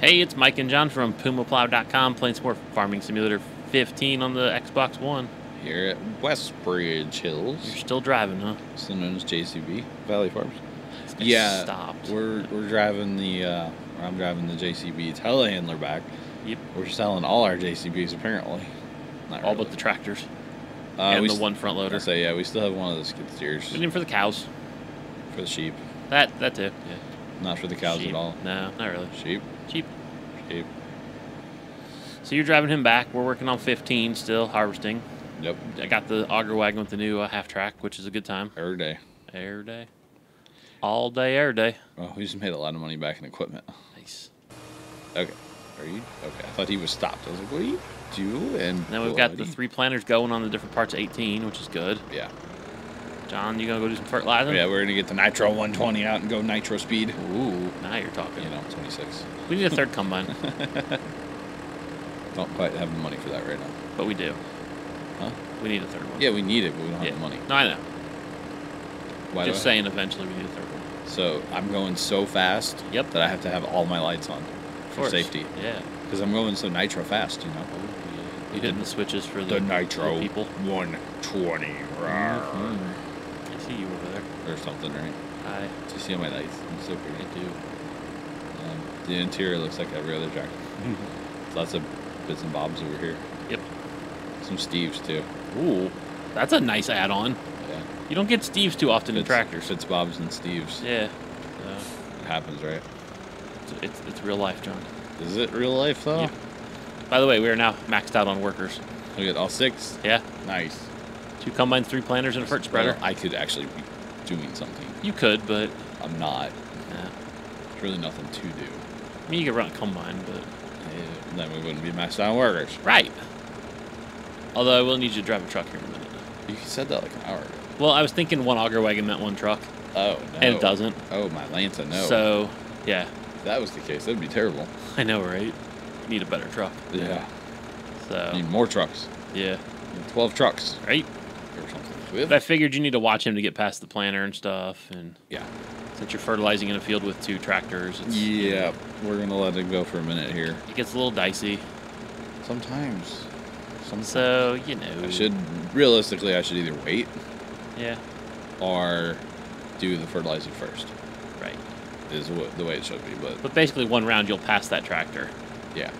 Hey, it's Mike and Jon from PumaPlow.com playing Sport Farming Simulator 15 on the Xbox One. Here at Westbridge Hills, You're still driving, huh? still known as JCB Valley Farms. Yeah, Stopped. we're we're driving the uh, I'm driving the JCB telehandler back. Yep. We're selling all our JCBs apparently. Not All really. but the tractors uh, and we the one front loader. I say yeah, we still have one of the skid steers We need 'em for the cows. for the sheep, That that too. Yeah. not for the cows Sheep. at all. No, not really. Sheep, Cheap. So you're driving him back. We're working on 15 still, harvesting. Yep, I got the auger wagon with the new uh, half track, which is a good time. every day. Every day. All day, every day. Oh, we just made a lot of money back in equipment. Nice. Okay, are you okay? I thought he was stopped. I was like, what are you doing? Now we've got the three planters going on the different parts of 18, which is good. Yeah. Jon, you gonna go do some fertilizing? Yeah, we're gonna get the Nitro 120 out and go Nitro speed. Ooh, now you're talking. You know, 26. We need a third combine, Don't quite have the money for that right now. but we do. Huh? We need a third one. Yeah, we need it, but we don't Yeah. have the money. No, I know. Why Just saying, eventually we need a third one. So I'm going so fast Yep. that I have to have all my lights on for safety Yeah. because I'm going so nitro fast. You know. You hitting the switches for the, The Nitro little people. 120 rawr, Mhm. I see you over there. Or something, right? I, Do you see all my lights? I'm so I pretty. do. Um, the interior looks like every other tractor. Lots of bits and bobs over here. Yep. Some Steves too. Ooh, that's a nice add-on. Yeah. You don't get Steves too often in Fitz- tractors. Fitz Bobs and Steves. Yeah. So, It happens, right? it's, it's, it's real life, Jon. Is it real life though? Yep. By the way, we are now maxed out on workers. We got all six. Yeah. Nice. Two combines, three planters, and a fert spreader. I could actually be doing something. You could, but I'm not. yeah. There's really nothing to do. I mean, you could run a combine, but Eh, Then we wouldn't be maxed out on workers. right. Although I will need you to drive a truck here in a minute. You said that like an hour ago. Well, I was thinking one auger wagon meant one truck, Oh no. and it doesn't. Oh my Lanta, no. So, yeah, if that was the case, that'd be terrible. I know, right? Need a better truck. Yeah. So, Need more trucks. yeah, Twelve trucks right. Or something. But I figured you need to watch him to get past the planter and stuff, and Yeah. since you're fertilizing in a field with two tractors, it's, Yeah. We're gonna let it go for a minute here. it gets a little dicey. Sometimes. Sometimes. So, you know, I should realistically I should either wait yeah, or do the fertilizing first. right. Is what, the way it should be, but But basically, one round you'll pass that tractor, yeah.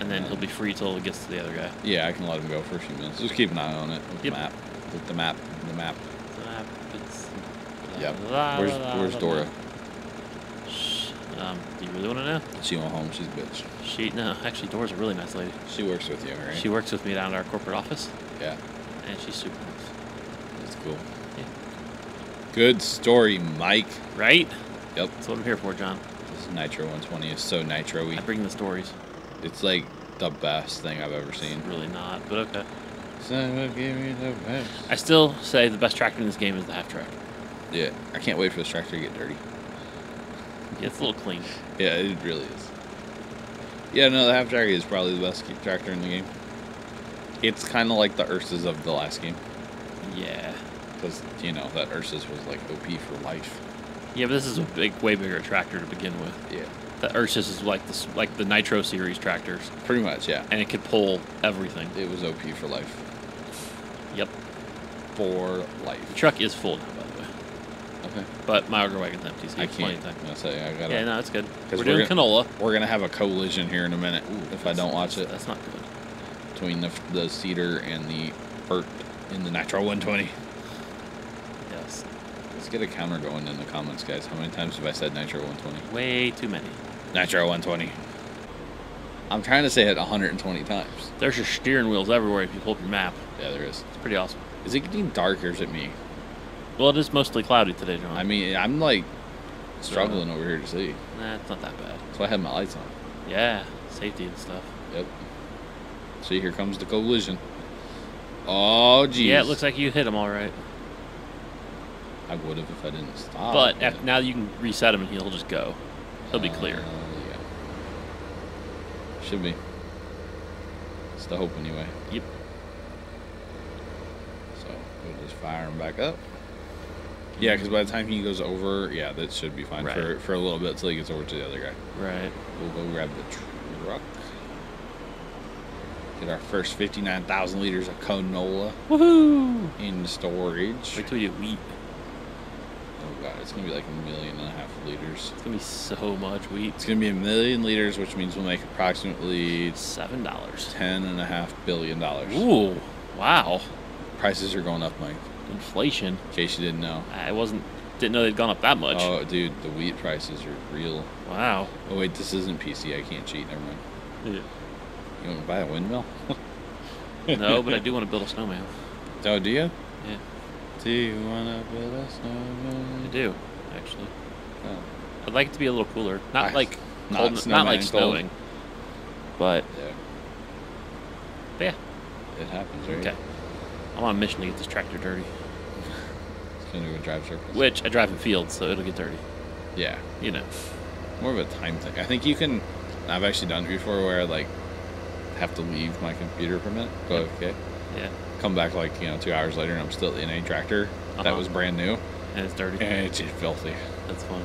and then he'll be free till it gets to the other guy. Yeah, I can let him go for a few minutes. Just keep an eye on it with Yep. the map. With the map. The map. Uh, it's- Yep. la, Where's Where's Dora? Um, do you really want to know? She went home. She's a bitch. She no, actually, Dora's a really nice lady. She works with you, right? She works with me down at our corporate office, yeah, and she's super nice. that's cool. Yeah. Good story, Mike. Right? Yep. That's what I'm here for, Jon. This Nitro 120 is so nitro-y. I bring the stories. It's like the best thing I've ever seen. Really not, but okay. So give me the best. I still say the best tractor in this game is the half track. Yeah, I can't wait for this tractor to get dirty. Yeah, it's a little clean. Yeah, it really is. Yeah, no, the half tractor is probably the best tractor in the game. It's kind of like the Ursus of the last game. Yeah. Because, you know, that Ursus was like OP for life. Yeah, but this is a big, way bigger tractor to begin with. Yeah. The Ursus is like this, like the Nitro series tractors, Pretty much, yeah. and it could pull everything. It was OP for life. Yep. For life. The truck is full now, by the way, Okay. but my auger wagon's empty, so you I have plenty can't. of time. gonna say I gotta. Yeah, no, it's good. 'Cause We're we're doing canola. We're gonna have a collision here in a minute if I don't watch it That's not good. between the the seeder and the Burt in the Nitro 120. Yes. Let's get a counter going in the comments, guys. How many times have I said Nitro 120? Way too many. Nitro 120. I'm trying to say it 120 times. There's your steering wheels everywhere if you pull up your map. Yeah, there is. It's pretty awesome. Is it getting dark or is it me? Well, it is mostly cloudy today, Jon. I mean, I'm like struggling over here to see. nah, it's not that bad. That's why I have my lights on. Yeah, safety and stuff. Yep. See, here comes the collision. Oh, geez. Yeah, it looks like you hit him all right. I would have if I didn't stop. but af- now you can reset him and he'll just go. He'll be Uh, clear. Should be. It's the hope anyway. Yep. So we'll just fire him back up. Yeah, because by the time he goes over, yeah, that should be fine Right. for for a little bit till he gets over to the other guy. Right. We'll go grab the truck. Get our first 59,000 liters of canola Woohoo! in storage. Wait till you eat. It's gonna be like a million and a half liters. It's gonna be so much wheat. It's gonna be a million liters, which means we'll make approximately Seven dollars. ten and a half billion dollars. Ooh, wow. Prices are going up, Mike. Inflation. In case you didn't know. I wasn't didn't know they'd gone up that much. Oh, dude, the wheat prices are real. Wow. Oh wait, this isn't PC. I can't cheat. Never mind. Yeah. You want to buy a windmill? No, but I do want to build a snowman. Oh, do you? Yeah, Do you want to build a snowman? I do actually. Oh. I'd like it to be a little cooler. Not I- like not cold, not, like cold. snowing. But Yeah, but yeah, it happens, right? okay. I'm on a mission to get this tractor dirty. It's gonna go drive circles. Which I drive in fields, so it'll get dirty. Yeah, You know. more of a time thing. I think you can. I've actually done it before, where I like have to leave my computer for a minute. Go okay. Yeah. Come back like you know two hours later, and I'm still in a tractor that Uh-huh. was brand new, And it's dirty. and it's just filthy. That's fun.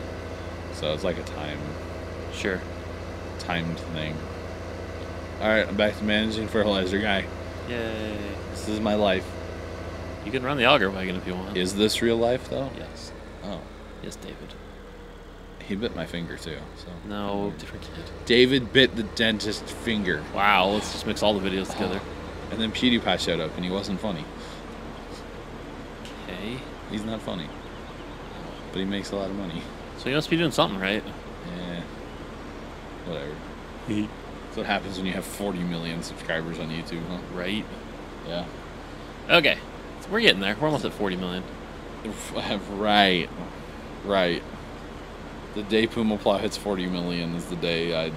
So it's like a time Sure. timed thing. All right, I'm back to managing fertilizer guy. Yay. This is my life. You can run the auger wagon if you want. Is this real life though? Yes. Oh, Yes, David. he bit my finger too. So No, different kid. David bit the dentist's finger, Wow, let's just mix all the videos together. And then PewDiePie showed up, and he wasn't funny. Okay. He's not funny, but he makes a lot of money. So you must be doing something right. Yeah, whatever. That's what happens when you have 40 million subscribers on YouTube, huh? right. Yeah. Okay. So we're getting there. We're almost at 40 million. right, right. The day Puma Plow hits 40 million is the day I,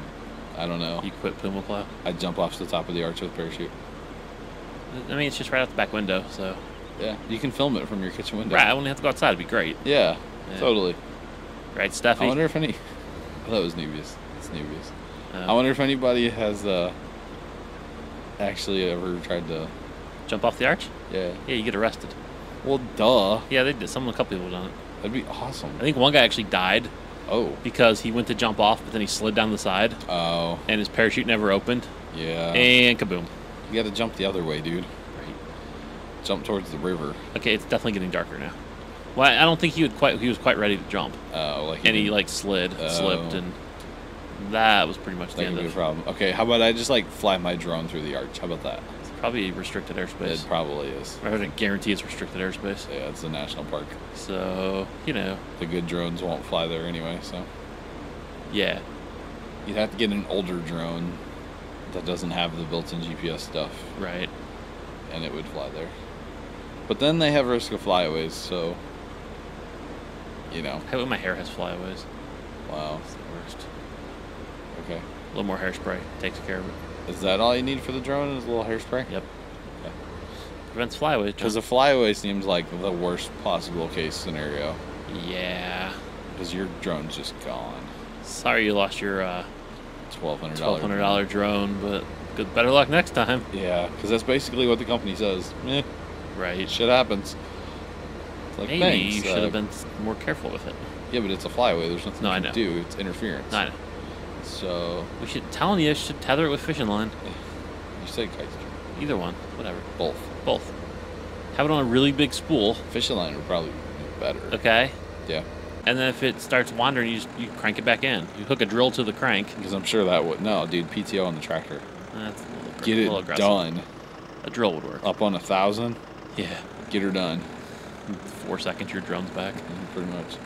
I don't know, You quit Puma Plow. I jump off the top of the arch with a parachute. I mean, it's just right out the back window, so. Yeah, you can film it from your kitchen window. Right, I wouldn't have to go outside. It'd be great. Yeah, Yeah. totally. Right, Steffi? I wonder if any. Oh, that was Nubius. It's Nubius. Uh, I wonder if anybody has uh, actually ever tried to. Jump off the arch? Yeah. Yeah, you get arrested. Well, duh. Yeah, they did. Someone, a couple people done it. That'd be awesome. I think one guy actually died Oh. because he went to jump off, but then he slid down the side, Oh. and his parachute never opened, Yeah. and kaboom. You got to jump the other way, dude. Right. Jump towards the river. Okay, it's definitely getting darker now. Well, I don't think he would quite. He was quite ready to jump, Oh, like. and he like slid, Oh. slipped, and that was pretty much the end could be a of. problem. Okay, how about I just like fly my drone through the arch? How about that? It's probably restricted airspace. It probably is. I wouldn't guarantee it's restricted airspace. Yeah, it's a national park. So you know, The good drones won't fly there anyway, so yeah, you'd have to get an older drone that doesn't have the built-in GPS stuff, right. and it would fly there. But then they have risk of flyaways, so you know. I my hair has flyaways. Wow. It's the worst. Okay. A little more hairspray takes care of it. Is that all you need for the drone? Is a little hairspray? Yep. Okay. Prevents flyaways. Because Jon. a flyaway seems like the worst possible case scenario. yeah. Because your drone's just gone. Sorry you lost your uh, Twelve hundred twelve dollars. hundred dollar drone, but good better luck next time. Yeah, because that's basically what the company says. Eh, Right. shit happens. It's like, Maybe thanks, you should uh, have been more careful with it. Yeah, but it's a flyaway. There's nothing No, you I can do. It's interference. I know. So We should telling you should tether it with fishing line. you say kite string. Either one, whatever. Both. Both. Have it on a really big spool, Fishing line would probably be better. okay? Yeah, And then if it starts wandering, you just you crank it back in. You hook a drill to the crank. because I'm sure that would. No, dude, PTO on the tractor. That's a little, Get a it aggressive. done. A drill would work. Up on a thousand. Yeah. Get her done. Four seconds, your drone's back. Mm, Pretty much.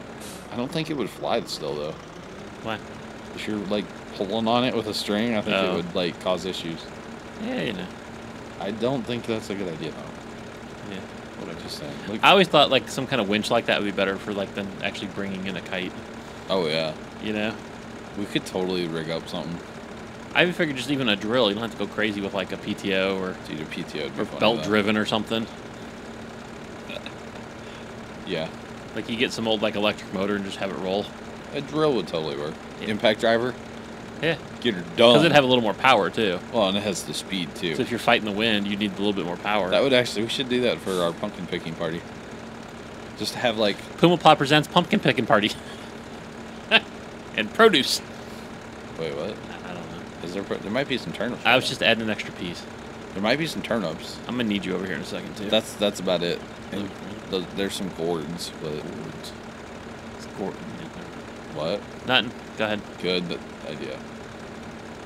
I don't think it would fly still though. Why? If you're like pulling on it with a string, I think Oh. it would like cause issues. Yeah, you know. I don't think that's a good idea though. Yeah. What I'm just. Like, I always thought like some kind of winch like that would be better for like than actually bringing in a kite. oh yeah, You know. we could totally rig up something. I even figured just even a drill. You don't have to go crazy with like a PTO or Dude, a PTO or belt driven or something. Yeah, Like you get some old like electric motor and just have it roll. a drill would totally work. Yeah. Impact driver, Yeah. Get her done. Because it'd have a little more power too. well, and it has the speed too. So if you're fighting the wind, you need a little bit more power. That would actually. We should do that for our pumpkin picking party. Just have like Puma Plow presents pumpkin picking party. and produce. wait, what? I don't know. Is there? There might be some turnips. I was just adding an extra piece. There might be some turnips. I'm gonna need you over here in a second too. That's that's about it. And there's some gourds, but It's Gordon. what? Nothing. Go ahead. Good idea.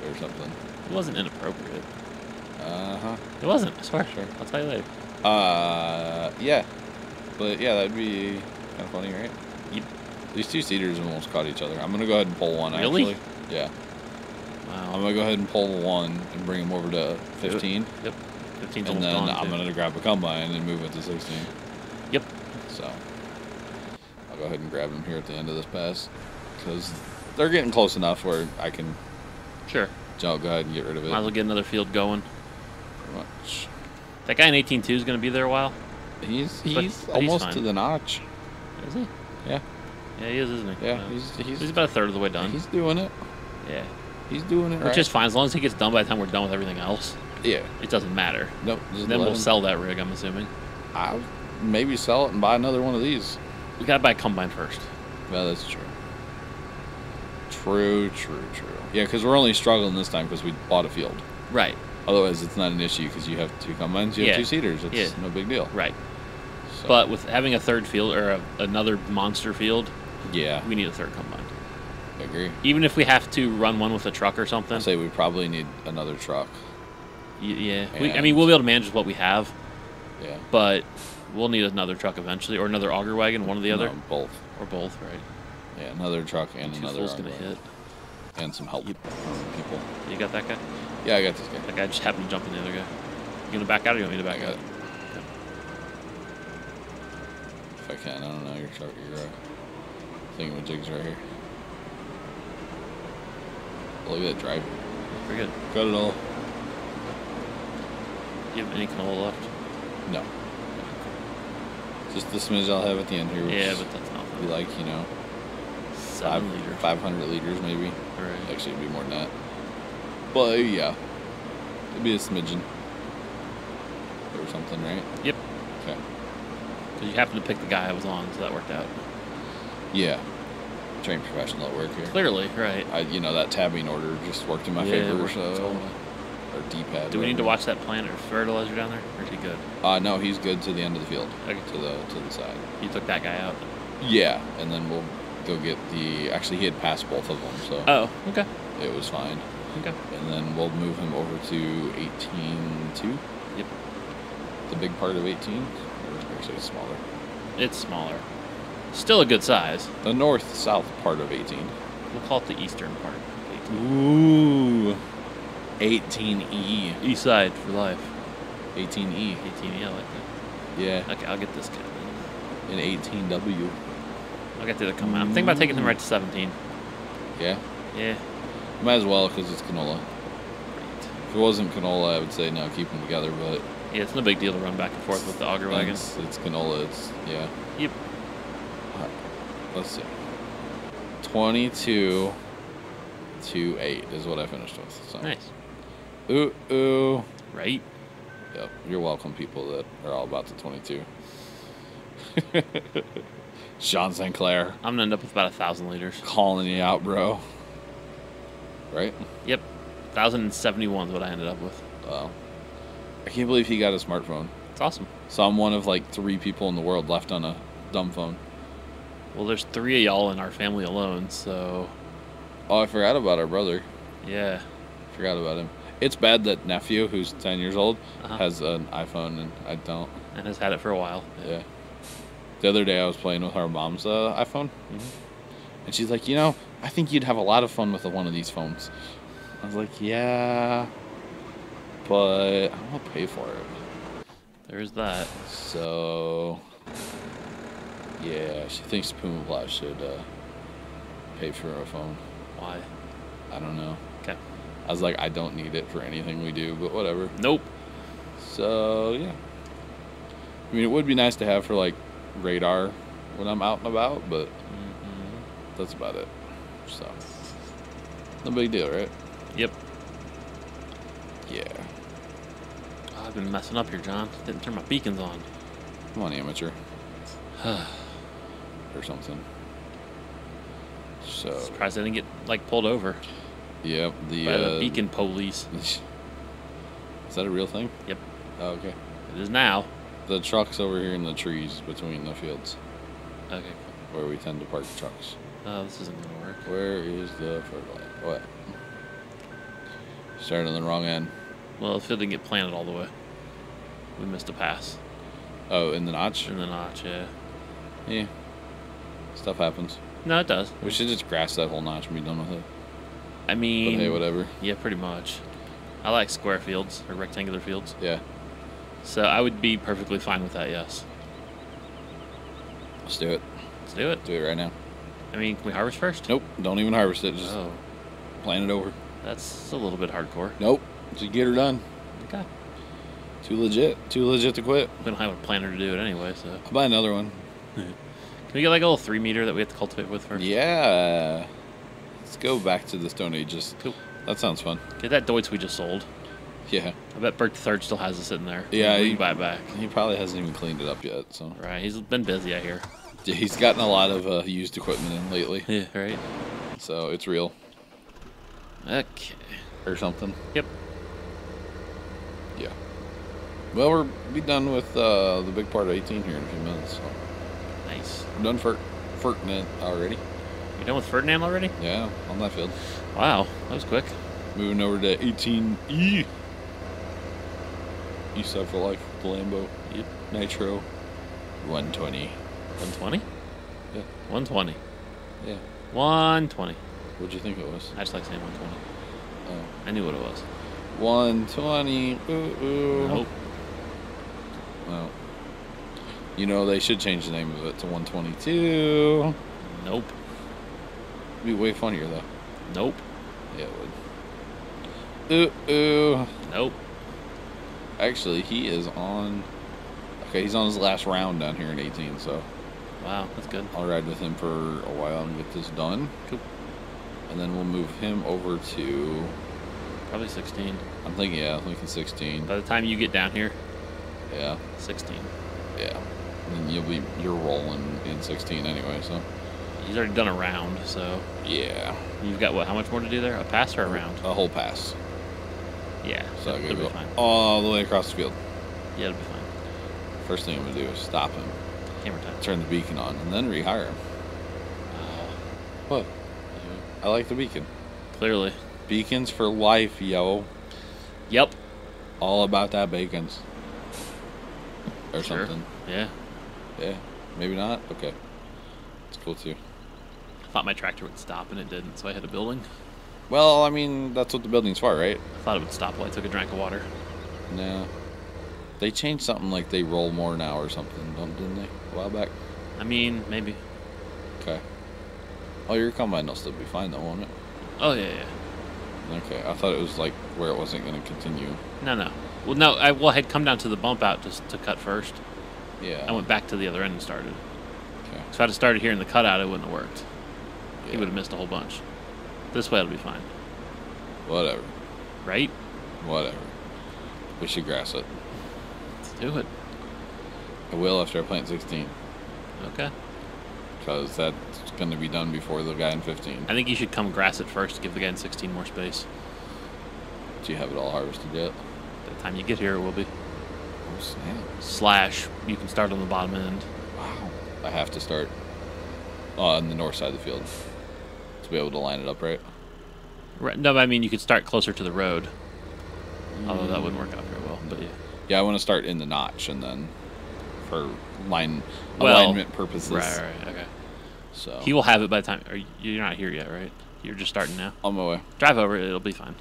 Or something. It wasn't inappropriate. Uh huh. It wasn't. I swear. Sure. I'll tell you later. Uh, yeah. But yeah, that'd be kind of funny, right? Yep. These two seeders almost caught each other. I'm gonna go ahead and pull one. Really? Actually. Yeah. I'm gonna go ahead and pull one and bring him over to 15, Yep. 15. and then gone. I'm too. gonna grab a combine and move it to 16. Yep. So I'll go ahead and grab him here at the end of this pass because they're getting close enough where I can Sure. jump, go ahead and get rid of it. Might as well get another field going. pretty much. That guy in 18.2 is going to be there a while. He's he's but almost to the notch. Is he? Yeah. Yeah, he is, isn't he? Yeah, uh, he's he's He's about a third of the way done. he's doing it. yeah. He's doing it Which right. is fine. As long as he gets done by the time we're done with everything else, yeah. it doesn't matter. Nope. Then we'll him- sell that rig, I'm assuming. I'll maybe sell it and buy another one of these. We got to buy a combine first. Well, that's true. True, true, true. Yeah, because we're only struggling this time because we bought a field. Right. Otherwise, it's not an issue because you have two combines, you have Yeah. two seeders. It's Yeah. no big deal. Right. So, But with having a third field or a, another monster field, yeah, we need a third combine. I agree. Even if we have to run one with a truck or something. I say we probably need another truck. y- yeah. We, I mean, we'll be able to manage what we have, Yeah. but we'll need another truck eventually, or another auger wagon, one or the other, No, both. or both. Right. Yeah, another truck and Two another fulls gonna hit. and some help Yep. from people. You got that guy? Yeah, I got this guy. That guy just happened to jump in the other guy. You gonna back out or you want me to back out? it. If I can, I don't know. Your truck, your uh, thingamajig's right here. Look at that drive. Pretty good. Got it all. You have any canola left? No. Just the smidge I'll have at the end here. Yeah, but that's nothing. like you know Seven five liter. five hundred liters maybe. Right. Actually, it'd be more than that. But yeah, it'd be a smidgen or something, right? Yep. Okay. Because you happened to pick the guy I was on, so that worked out. Yeah. Trained professional at work here. Clearly, right. I, you know, that tabbing order just worked in my Yeah, favor. So, totally. or D-pad. Do we need to watch that plant or fertilizer down there? Or is he good? Uh, no, he's good to the end of the field, Okay. to the to the side. You took that guy out. Yeah, and then we'll go get the. Actually, he had passed both of them, so Oh, okay. it was fine. Okay. And then we'll move him over to 18.2, Yep. the big part of 18. Actually, it's smaller. It's smaller. Still a good size. The north-south part of 18. We'll call it the eastern part. Ooh. 18E. East side for life. 18E. 18, yeah, I like Yeah. Okay, I'll get this then. And 18W. I'll get the other come out. I'm thinking about taking them right to 17. Yeah. Yeah. Might as well because it's canola. Great. If it wasn't canola, I would say no, keep them together. But Yeah, it's no big deal to run back and forth with the auger wagon. it's, it's canola. It's yeah. Yep. Uh, Let's see. Twenty-two to eight is what I finished with. So. Nice. Ooh ooh. Right? Yep. You're welcome, people that are all about the twenty-two. Sean St. Clair I'm gonna end up with about a thousand liters. calling you out, bro. Right? Yep. 1071 is what I ended up with. Wow. I can't believe he got a smartphone. It's awesome. So I'm one of like three people in the world left on a dumb phone. Well, there's three of y'all in our family alone, so Oh, I forgot about our brother. yeah. Forgot about him. It's bad that nephew, who's ten years old, Uh-huh. has an iPhone and I don't. And has had it for a while. Yeah. The other day I was playing with our mom's uh, iPhone, Mhm. and she's like, "You know, I think you'd have a lot of fun with one of these phones." I was like, "Yeah, but I'm gonna pay for it." There's that. So, yeah, she thinks Puma Plow should uh, pay for a phone. Why? I don't know. Okay. I was like, I don't need it for anything we do, but whatever. Nope. So yeah. I mean, it would be nice to have for like radar when I'm out and about, but hmm that's about it. So, no big deal, right? Yep. Yeah. Oh, I've been messing up here, Jon. Didn't turn my beacons on. Come on, amateur. or something. So, Surprised I didn't get like pulled over yep, the, by the uh, beacon police. Is that a real thing? Yep. Oh, okay. It is now. The truck's over here in the trees between the fields Okay. where we tend to park trucks. Oh, this isn't gonna work. Where is the fertilizer? What? Started on the wrong end. Well, if it didn't get planted all the way, we missed a pass Oh, in the notch? in the notch. Yeah. Yeah. Stuff happens. No, it does. We should just grass that whole notch and be done with it. I But mean, hey, whatever. yeah, pretty much. I like square fields or rectangular fields, Yeah. So I would be perfectly fine with that. Yes. Let's do it. Let's do it. Do it right now. I mean, can we harvest first? Nope. Don't even harvest it. Just Oh, plant it over. that's a little bit hardcore. Nope. Just get her done. Okay. Too legit. Too legit to quit. We don't have a planter to do it anyway, so I'll buy another one. can we get like a little three meter that we have to cultivate with first? Yeah. Let's go back to the Stone Ages. Cool. That sounds fun. Get that Deutz we just sold. Yeah. I bet Bert Third still has it sitting there. Yeah, he- buy it back. He probably hasn't even cleaned it up yet, so Right, he's been busy, I hear. Yeah, he's gotten a lot of uh, used equipment in lately, Yeah, right. so it's real Okay. or something. Yep. Yeah. Well, we're be done with uh, the big part of 18 here in a few minutes. So. Nice. I'm done for Ferdinand already. You done with Ferdinand already? Yeah, on that field. Wow, that was quick. Moving over to 18E. East side for life, the Lambo, Yep. Nitro, 120. 120? Yeah. 120. Yeah. 120. What'd you think it was? I just like saying 120. Oh. I knew what it was. 120. Ooh, ooh. Nope. Well, you know they should change the name of it to 122. Nope. Be way funnier though. Nope. Yeah, it would. Ooh, ooh. Nope. Actually, he is on. Okay, he's on his last round down here in 18, so Wow, that's good. I'll ride with him for a while and get this done. Cool. And then we'll move him over to. Probably 16. I'm thinking, yeah, I'm thinking 16. By the time you get down here, Yeah, 16. yeah. And then you'll be you're rolling in 16 anyway, so He's already done a round, so yeah, you've got what? How much more to do there? A pass or a round? a whole pass. Yeah, So I it'll gotta be go fine. all the way across the field. Yeah, it'll be fine. First thing I'm gonna do is stop him, Camera time. turn the beacon on, and then rehire him. Oh, What? I like the beacon. clearly. Beacons for life, yo. Yep. All about that bacons. Or Sure. something. Yeah. Yeah. Maybe not? Okay. It's cool too. I thought my tractor would stop and it didn't, so I hit a building. Well, I mean, that's what the building's for, right? I thought it would stop while I took a drink of water. No. They changed something like they roll more now or something, didn't they? A while back. I mean, maybe. Okay. Oh, your combine will still be fine though, won't it? Oh yeah, yeah. Okay. I thought it was like where it wasn't going to continue. No, no. Well, no. I well, I had come down to the bump out just to cut first. Yeah. I went back to the other end and started. Okay. So if I'd have started here in the cutout, it wouldn't have worked. He would have missed a whole bunch. This way, it'll be fine, Whatever. right? Whatever. We should grass it. Let's do it. I will after I plant 16 Okay. because that's going to be done before the guy in 15. I think you should come grass it first to give the guy in 16 more space. Do you have it all harvested yet? By the time you get here, it will be. Oh, snap. Slash, you can start on the bottom end. Wow. I have to start on the north side of the field be able to line it up right. Right, no, but I mean you could start closer to the road. Although that wouldn't work out very well. But yeah. Yeah, I want to start in the notch and then for line Well, alignment purposes. Right, right, okay. So He will have it by the time. You're not here yet, right? You're just starting now. on my way. Drive over it. It'll be fine.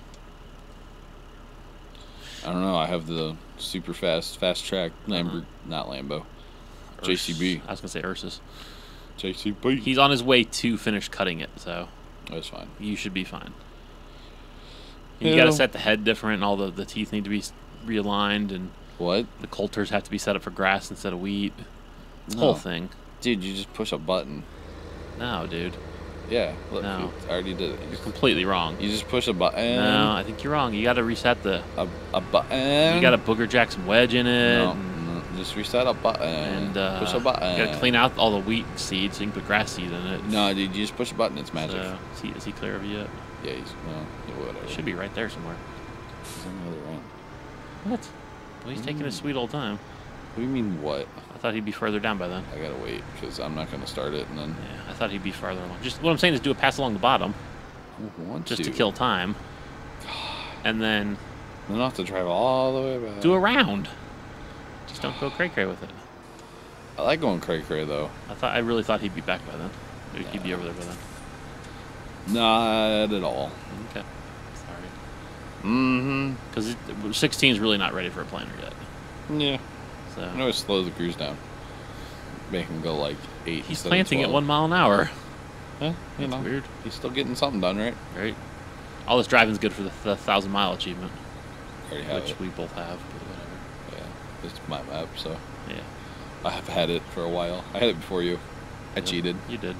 I don't know. I have the super fast fast track uh-huh. Lambo, not Lambo, JCB. I was gonna say Ursus. JCB. He's on his way to finish cutting it, so That's fine. you should be fine. And you Yeah. got to set the head different. And all the the teeth need to be realigned, and What? the coulters have to be set up for grass instead of wheat. This No. whole thing. Dude, you just push a button. No, dude, Yeah. Look, No. I already did it. you're completely wrong. You just push a button. No, I think you're wrong. You got to reset the. A, a button. You got to booger jack some wedge in it. No, Just reset a button. and uh, push a button. You gotta clean out all the wheat seeds so you can put grass seeds in it. No, dude, you just push a button. It's magic. So, is, he, is he clear of you yet? Yeah, he's well, yeah, whatever. Should be right there somewhere. He's on the other end. What? Well, he's taking his Mm. sweet old time. What do you mean what? I thought he'd be further down by then. I gotta wait because I'm not gonna start it and then Yeah, I thought he'd be farther along. Just what I'm saying is do a pass along the bottom I want just to kill time, and then Then I'll have to drive all the way back. do a round. Just don't go cray cray with it. I like going cray cray though. I thought I really thought he'd be back by then. Maybe he'd be over there by then. Not at all. Okay. Sorry. Mm-hmm. Because 16 is really not ready for a planer yet. Yeah. So I always slow the cruise down. Make him go like eight. he's planting at one mile an hour. Yeah, you That's know, weird, he's still getting something done, right? right? All this driving's good for the, the thousand mile achievement, which it. we both have. But. It's my map, so Yeah. I have had it for a while. I had it before you. I Yep, cheated. You did.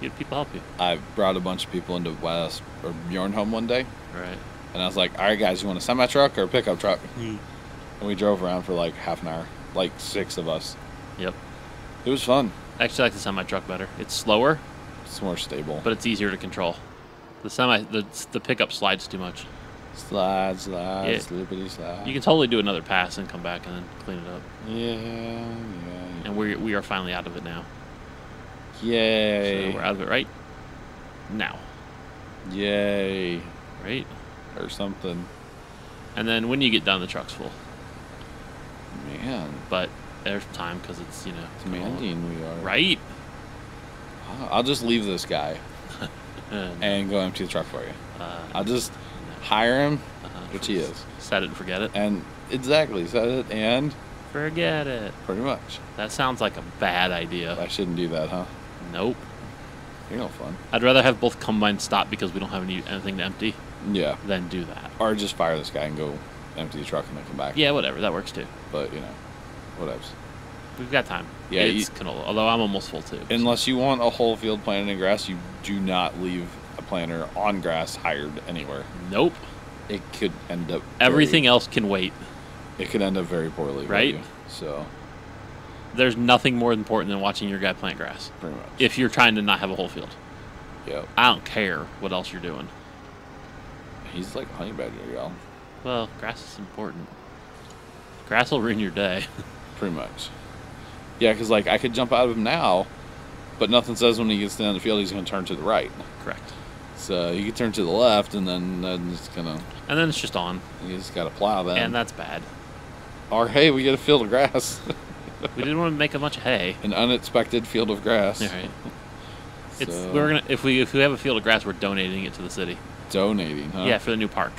You had people help you. I brought a bunch of people into West or Bjorn home one day, Right. and I was like, "All right, guys, you want a semi truck or a pickup truck?" Mm. And we drove around for like half an hour, like six of us. Yep. It was fun. I actually like the semi truck better. It's slower, It's more stable. but it's easier to control. The semi, the the pickup slides too much. Slide, slide, Yeah. slippity slide. You can totally do another pass and come back and then clean it up. Yeah, yeah. And we we are finally out of it now. Yay! So we're out of it right now, Yay! right? Or something. And then when you get done, the truck's full. Man, But there's time because it's you know demanding we are. right. I'll just leave this guy And, and go empty the truck for you. uh, I'll just hire him, uh-huh. which he is, Set it and forget it. and exactly set it, and Forget it. pretty much. That sounds like a bad idea. I shouldn't do that, huh? Nope. You're no fun. I'd rather have both combines stop because we don't have any anything to empty Yeah, than do that. or just fire this guy and go empty the truck and then come back. Yeah, whatever. That works too. but you know, whatevs. We've got time. Yeah, it's you- canola. Although I'm almost full too. so- Unless you want a whole field planted in grass, you do not leave planter on grass hired anywhere. Nope. It could end up Everything Very, else can wait. it could end up very poorly. for Right? you. So There's nothing more important than watching your guy plant grass. pretty much. If you're trying to not have a whole field, Yep. I don't care what else you're doing. He's like honey badger, y'all. Well, grass is important. Grass will ruin your day. Pretty much. Yeah, because like I could jump out of him now, but nothing says when he gets down the field he's going to turn to the right. Correct. So he could turn to the left, and then then it's gonna And then it's just on, you just got to plow that. and that's bad. or hey, we get a field of grass, We didn't want to make a bunch of hay. an unexpected field of grass. All right. It's we're gonna if we if we have a field of grass, we're donating it to the city. donating, huh? Yeah, for the new park.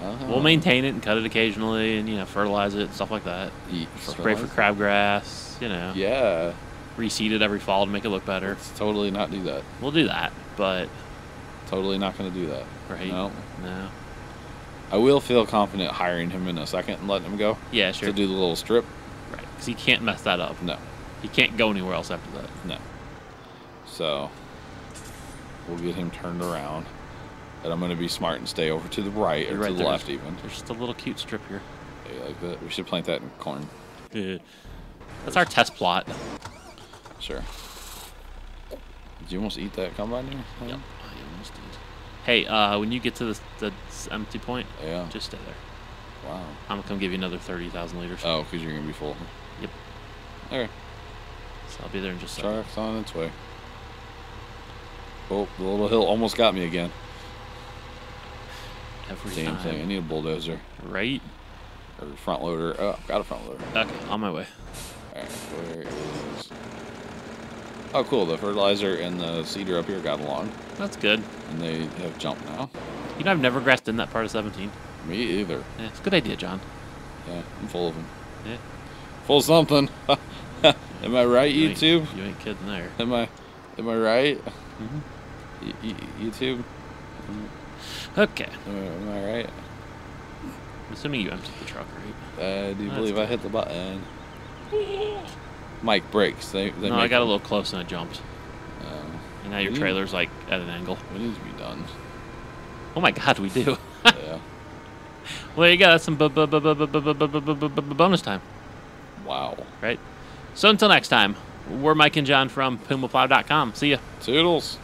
Oh. We'll maintain it and cut it occasionally, and you know fertilize it, and stuff like that. Ye- Spray for crabgrass. You know, Yeah, reseed it every fall to make it look better. let's totally not do that. We'll do that, but Totally not going to do that. right? No. No. I will feel confident hiring him in a second and letting him go Yeah, sure. to do the little strip. Right, because he can't mess that up. No, He can't go anywhere else after that. no. So we'll get him turned around. And I'm going to be smart and stay over to the right or You're right, to the left even. There's just a little cute strip here. Yeah, like that. We should plant that in corn. Yeah. That's our test plot. Sure. Did you almost eat that combine? Yep. Almost did. Hey, uh, when you get to the, the empty point, Yeah. just stay there. Wow. I'm gonna come give you another thirty thousand liters. Oh, because you're going to be full. Yep. Okay. So I'll be there in just a second. Truck's on its way. Oh, the little hill almost got me again. Every Damn time. thing. I need a bulldozer Right? or front loader. Oh, got a front loader. Okay, on my way. Alright, where is. Oh, cool. The fertilizer and the seeder up here got along, That's good. and they have jumped now. You know, I've never grassed in that part of 17. Me either. Yeah, it's a good idea, Jon. Yeah, I'm full of them. Yeah. Full of something. Am I right, You ain't- YouTube? You ain't kidding there. Am I? Am I right? Mm-hmm. Y- y- YouTube? Mm-hmm. Okay. Am I, am I right? I'm assuming you emptied the truck, right? I do That's believe I hit the button. Mike breaks. They, they no, I got them. a little close and I jumped. Uh, and now your trailer's like at an angle. We need to be done. Oh my God, we do. yeah. Well, there you go. That's some bonus time. Wow. Right. So until next time, we're Mike and Jon from PumaPlow.com. See ya. Toodles.